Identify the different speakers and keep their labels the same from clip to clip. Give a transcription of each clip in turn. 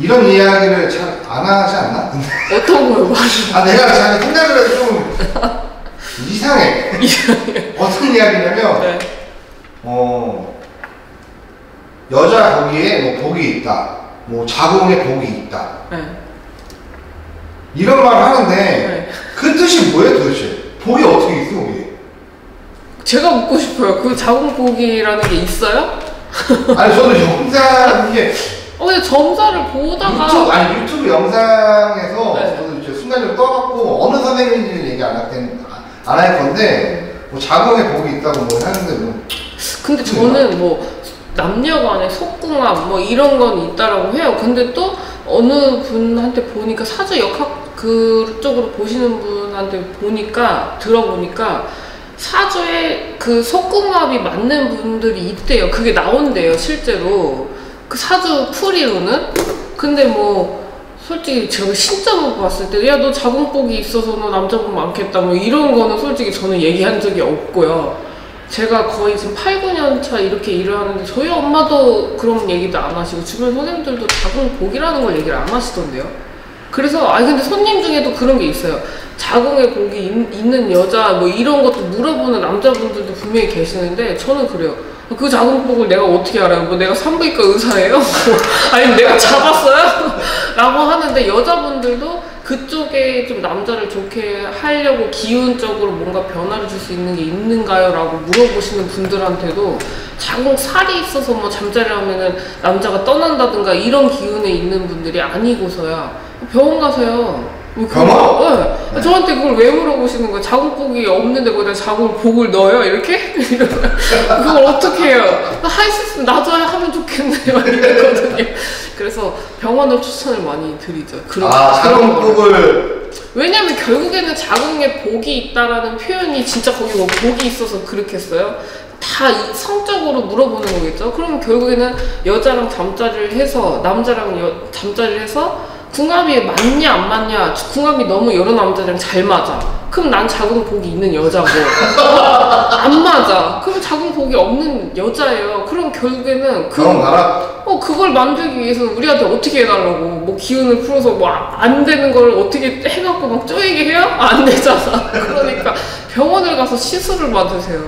Speaker 1: 이런 이야기를 잘 안 하지 않나?
Speaker 2: 어떤 걸 말을
Speaker 1: 아 내가 잘 생각을 해도 좀 이상해. 어떤 이야기냐면
Speaker 2: 네.
Speaker 1: 어 여자 거기에 뭐 복이 있다. 뭐 자궁에 복이 있다.
Speaker 2: 네.
Speaker 1: 이런 말을 하는데
Speaker 2: 네.
Speaker 1: 그 뜻이 뭐예요 도대체? 복이 어떻게 있어 거기?
Speaker 2: 제가 묻고 싶어요. 그 자궁복이라는 게 있어요?
Speaker 1: 아니 저도 영상 이게
Speaker 2: 어, 근데 점사를 보다가
Speaker 1: 유튜브 아니 유튜브 영상에서
Speaker 2: 네.
Speaker 1: 저도 이제 순간적으로 떠갖고 어느 선생님인지는 얘기 안 할 텐데 안할 건데 뭐 자궁에 복이 있다고 뭐 하는데 뭐
Speaker 2: 근데 저는 뭐 남녀간에 속궁합 뭐 이런 건 있다라고 해요. 근데 또 어느 분한테 보니까 사주 역학 그쪽으로 보시는 분한테 보니까 들어보니까 사주에 그 속궁합이 맞는 분들이 있대요. 그게 나온대요, 실제로. 그 사주 풀이로는. 근데 뭐 솔직히 제가 신점을 봤을 때 야 너 자궁복이 있어서 너 남자분 많겠다 뭐 이런 거는 솔직히 저는 얘기한 적이 없고요. 제가 거의 지금 8, 9년 차 이렇게 일을 하는데 저희 엄마도 그런 얘기도 안 하시고 주변 선생님들도 자궁복이라는 걸 얘기를 안 하시던데요. 그래서 아니 근데 손님 중에도 그런 게 있어요. 자궁에 복이 있, 있는 여자 뭐 이런 것도 물어보는 남자분들도 분명히 계시는데 저는 그래요. 그 자궁복을 내가 어떻게 알아요? 뭐 내가 산부인과 의사예요? 아니면 내가 잡았어요? 라고 하는데 여자분들도 그쪽에 좀 남자를 좋게 하려고 기운적으로 뭔가 변화를 줄 수 있는 게 있는가요? 라고 물어보시는 분들한테도 자궁 살이 있어서 뭐 잠자리 하면은 남자가 떠난다든가 이런 기운에 있는 분들이 아니고서야 병원 가세요. 뭐 그거-
Speaker 1: 병원?
Speaker 2: 네. 저한테 그걸 왜 물어보시는 거예요? 자궁복이 없는데 거기다 자궁복을 넣어요? 이렇게? 그걸 어떻게 해요? 할 수 있으면 나도 하면 좋겠네요. 이랬거든요. 그래서 병원을 추천을 많이 드리죠. 그런,
Speaker 1: 아
Speaker 2: 그런 거를.
Speaker 1: 자궁복을
Speaker 2: 왜냐면 결국에는 자궁에 복이 있다라는 표현이 진짜 거기 뭐 복이 있어서 그렇게 써요? 다 이- 성적으로 물어보는 거겠죠? 그럼 결국에는 여자랑 잠자리를 해서 남자랑 여, 잠자리를 해서 궁합이 맞냐 안 맞냐 궁합이 너무 여러 남자들이랑 잘 맞아. 그럼 난 자궁복이 있는 여자고. 안 맞아. 그럼 자궁복이 없는 여자예요. 그럼 결국에는 그
Speaker 1: 가라.
Speaker 2: 어 그걸 만들기 위해서는 우리한테 어떻게 해달라고. 뭐 기운을 풀어서 뭐 안 되는 걸 어떻게 해갖고 막 쪼이게 해요? 안 되잖아. 그러니까 병원을 가서 시술을 받으세요.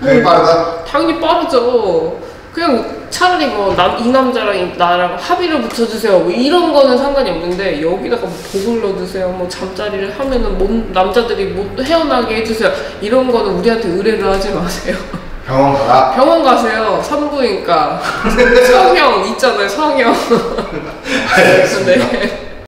Speaker 1: 그게 빠르다.
Speaker 2: 당연히 빠르죠. 그냥 차라리 뭐 이 남자랑 이 나랑 합의를 붙여주세요. 뭐 이런 거는 상관이 없는데 여기다가 뭐 복을 넣어주세요. 뭐 잠자리를 하면은 몸, 남자들이 못 헤어나게 해주세요. 이런 거는 우리한테 의뢰를 하지 마세요.
Speaker 1: 병원 가라.
Speaker 2: 병원 가세요. 산부인과. 성형 있잖아요 성형.
Speaker 1: 알겠습니다.
Speaker 2: 네.